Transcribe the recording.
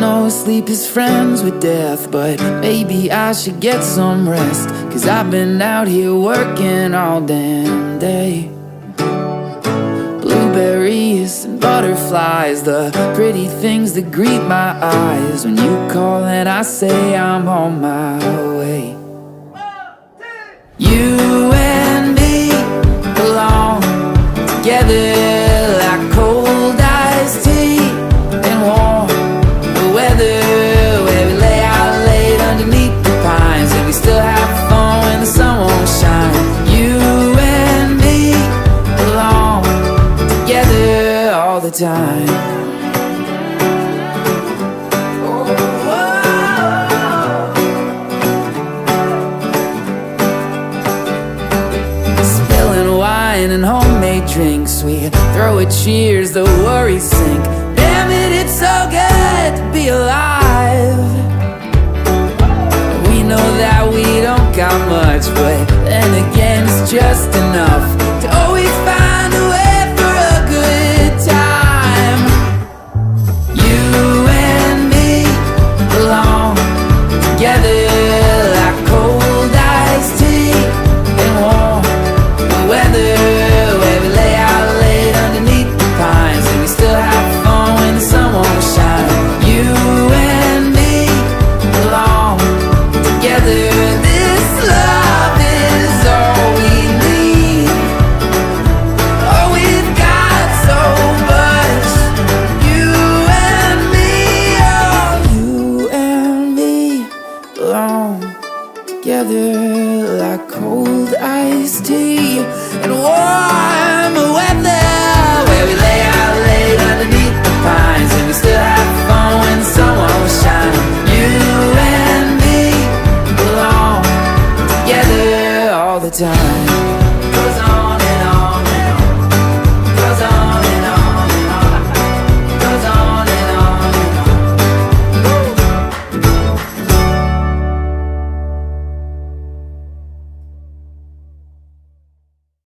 know sleep is friends with death But maybe I should get some rest. Cause I've been out here working all damn day. Blueberries and butterflies The pretty things that greet my eyes. When you call and I say I'm on my way. You the time. And homemade drinks We throw a cheers, the worries sink. Damn it, it's so good to be alive. We know that we don't got much But then again, it's just enough together like cold iced tea and warm weather where we lay out late underneath the pines and we still have fun when the sun won't shine. You and me belong together all the time.